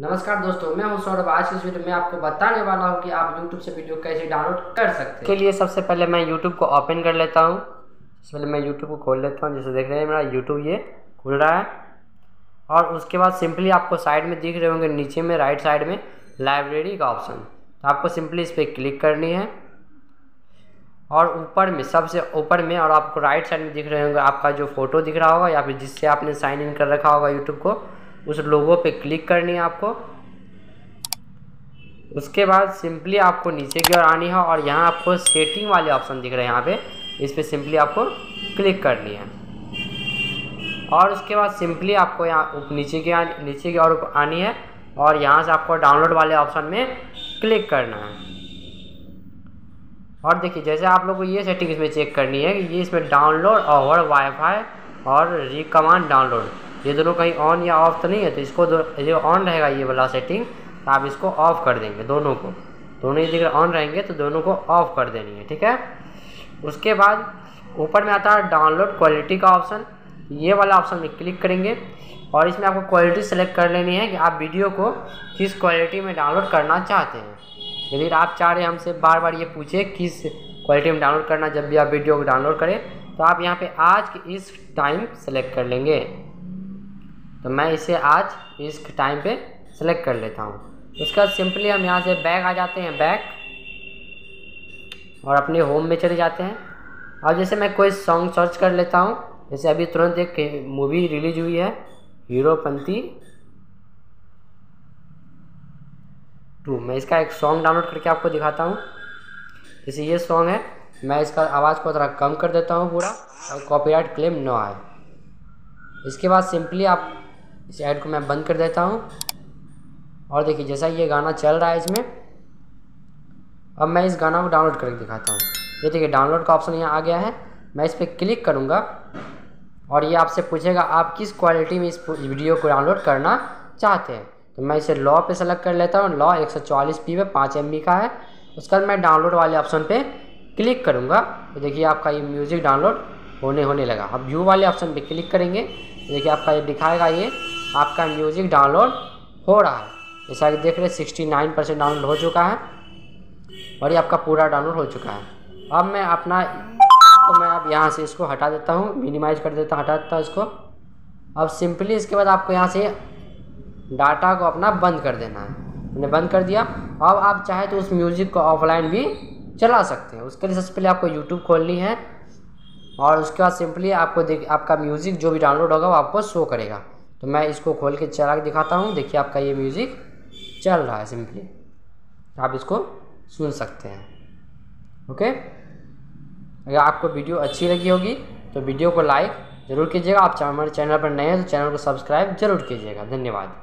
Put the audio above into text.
नमस्कार दोस्तों मैं हूँ सौरभ। आज की इस वीडियो में आपको बताने वाला हूँ कि आप YouTube से वीडियो कैसे डाउनलोड कर सकते हैं। के लिए सबसे पहले मैं YouTube को ओपन कर लेता हूँ। सबसे पहले मैं YouTube को खोल लेता हूँ। जैसे देख रहे हैं मेरा YouTube ये खुल रहा है। और उसके बाद सिंपली आपको साइड में दिख रहे होंगे नीचे में राइट साइड में लाइब्रेरी का ऑप्शन तो आपको सिंपली इस पर क्लिक करनी है। और ऊपर में सबसे ऊपर में और आपको राइट साइड में दिख रहे होंगे आपका जो फ़ोटो दिख रहा होगा या फिर जिससे आपने साइन इन कर रखा होगा यूट्यूब को उस लोगो पे क्लिक करनी है आपको। उसके बाद सिंपली आपको नीचे की ओर आनी है और यहाँ आपको सेटिंग वाले ऑप्शन दिख रहे हैं यहाँ पे। इस पर सिंपली आपको क्लिक करनी है। और उसके बाद सिंपली आपको यहाँ नीचे की नीचे की ओर आनी है और यहाँ से आपको डाउनलोड वाले ऑप्शन में क्लिक करना है। और देखिए, जैसे आप लोग को ये सेटिंग इसमें चेक करनी है कि ये इसमें डाउनलोड ओवर वाईफाई और रिकमांड डाउनलोड ये दोनों कहीं ऑन या ऑफ़ तो नहीं है तो इसको जो ऑन रहेगा ये वाला सेटिंग तो आप इसको ऑफ़ कर देंगे दोनों को। दोनों ही अगर ऑन रहेंगे तो दोनों को ऑफ़ कर देनी है, ठीक है? उसके बाद ऊपर में आता है डाउनलोड क्वालिटी का ऑप्शन ये वाला ऑप्शन में क्लिक करेंगे और इसमें आपको क्वालिटी सेलेक्ट कर लेनी है कि आप वीडियो को किस क्वालिटी में डाउनलोड करना चाहते हैं। यदि आप चाह रहे हमसे बार बार ये पूछे किस क्वालिटी में डाउनलोड करना जब भी आप वीडियो को डाउनलोड करें तो आप यहाँ पे आज के इस टाइम सेलेक्ट कर लेंगे। तो मैं इसे आज इस टाइम पे सेलेक्ट कर लेता हूँ। उसके बाद सिंपली हम यहाँ से बैक आ जाते हैं बैक और अपने होम में चले जाते हैं। और जैसे मैं कोई सॉन्ग सर्च कर लेता हूँ, जैसे अभी तुरंत एक मूवी रिलीज़ हुई है हीरोपंथी टू। मैं इसका एक सॉन्ग डाउनलोड करके आपको दिखाता हूँ। जैसे ये सॉन्ग है, मैं इसका आवाज़ को थोड़ा कम कर देता हूँ पूरा, और कॉपीराइट क्लेम न आए। इसके बाद सिंपली आप इस ऐड को मैं बंद कर देता हूँ। और देखिए, जैसा ये गाना चल रहा है इसमें, अब मैं इस गाना को डाउनलोड करके दिखाता हूँ। ये देखिए डाउनलोड का ऑप्शन यहाँ आ गया है। मैं इस पर क्लिक करूँगा और ये आपसे पूछेगा, आप किस क्वालिटी में इस वीडियो को डाउनलोड करना चाहते हैं? तो मैं इसे लॉ पे सेलेक्ट कर लेता हूँ। लॉ एक सौ चालीस पी पे पाँच एम का है। उसके बाद मैं डाउनलोड वाले ऑप्शन पे क्लिक करूँगा। तो देखिए, आपका ये म्यूज़िक डाउनलोड होने होने लगा। अब व्यू वाले ऑप्शन पे क्लिक करेंगे। तो देखिए, आपका ये दिखाएगा ये। आपका म्यूज़िक डाउनलोड हो रहा है। जैसा कि देख रहे सिक्सटी नाइन परसेंट डाउनलोड हो चुका है और ये आपका पूरा डाउनलोड हो चुका है। अब मैं अपना तो मैं अब यहाँ से इसको हटा देता हूँ मिनिमाइज कर देता हूँ, हटा देता हूँ इसको। अब सिंपली इसके बाद आपको यहाँ से डाटा को अपना बंद कर देना है। मैंने बंद कर दिया। अब आप चाहे तो उस म्यूज़िक को ऑफलाइन भी चला सकते हैं। उसके लिए सबसे पहले आपको यूट्यूब खोलनी है और उसके बाद सिंपली आपको देख, आपका म्यूज़िक जो भी डाउनलोड होगा वो आपको शो करेगा। तो मैं इसको खोल के चला के दिखाता हूँ। देखिए आपका ये म्यूज़िक चल रहा है सिंपली आप इसको सुन सकते हैं। ओके अगर आपको वीडियो अच्छी लगी होगी तो वीडियो को लाइक ज़रूर कीजिएगा। आप हमारे चैनल पर नए हैं तो चैनल को सब्सक्राइब ज़रूर कीजिएगा। धन्यवाद।